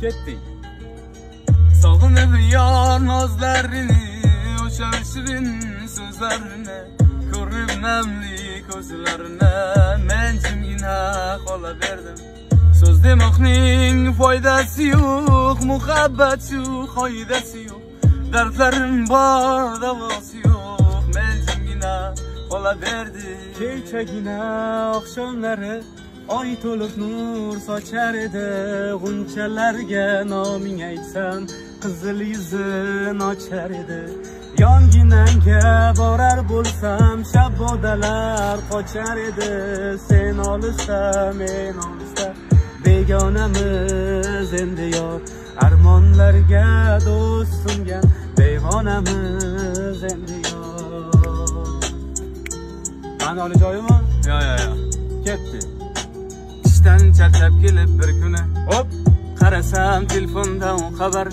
ketdik sog'inib yor nozlarini o'sha shirin so'zlarini ko'rib namli ko'zlarini men jimgina qolaverdim so'z demoqning foydasi yo'q muhabbat shu qoidasi yo'q. Dardlarim bor davosi yo'q men jimgina qolaverdim kechagina oqshomlari oy to'lib nur sochar edi g'unchalarga noming aytsam qizil yuzin ochar edi. Yonginangga borar bo'lsam shabodalar qochar edi. Sen olisda men olisda begonamiz endi yor. Armonlarga do'st sungan devonamiz endi yor. Mani olijoyimi yo yo yo ketdi ishdan charchab kelib bir kuni. Hop. Qarasam telefondan xabar.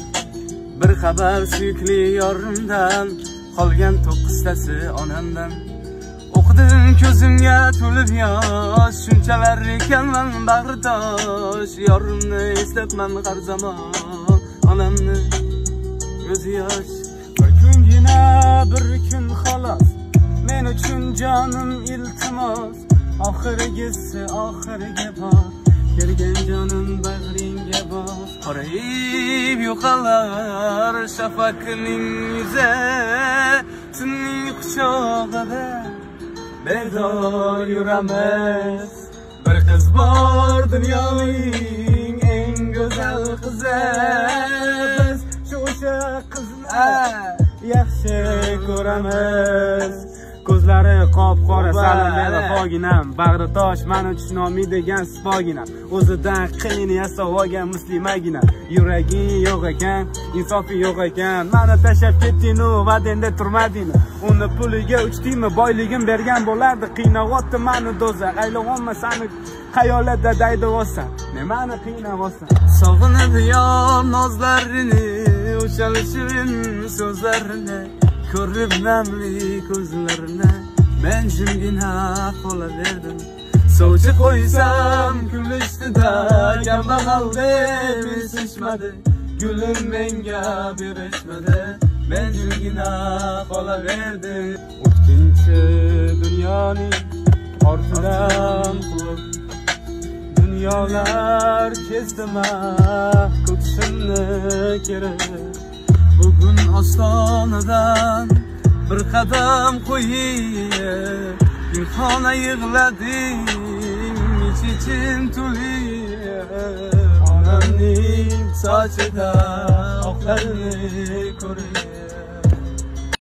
Bir xabar suyukli yorimdan qolgan to'qqiztasi onamdan. O'qidim ko'zimga to'lib yosh shunchalar ekanman bag'ritosh yorimni eslabman har zamon onamni. Ko'zi yosh. Bir kungina bir kun xolos. Men uchun jonim iltimos آخرگس آخرگ بار گرگن جانم بغرینگه بار Arayıp yukalar şafakının yüze Tünün kucağıda Berdar yüramez Bir kız var dünyanın en güzel kızı Biz şu uşak kızını Yaxşı göremez ko'zlari qop qora salimli foginam. Bag'ri tosh mani tushunolmay degan sipoginam o'zidan qiyin yasab olgan muslimagina yuraging yo'q ekan insofing yo'q ekan. Mani tashlab ketdingu vadangda turmadingmi uni puliga uchdingmi boyligim bergan bo'lardi. Qiynayapti mani do'zax aylayapman sani xayolida daydavosan nimani qiynayapsan sog'inib yor nozlarini o'sha shirin so'zlarini ko'rib namli ko'zlarini men jimgina qolaverdim sovchi qo'ysam kulishdida kambag'al deb esishmadi gulim menga berishmadi men jimgina qolaverdim o'tkinchi dunyoning ortidan quvib dunyolar kezdima ko'ksimni kerib ostonadan bir qadam qo'yib gulxona yig'lading ich ichin to'lib onamning sochida oqlarni ko'rib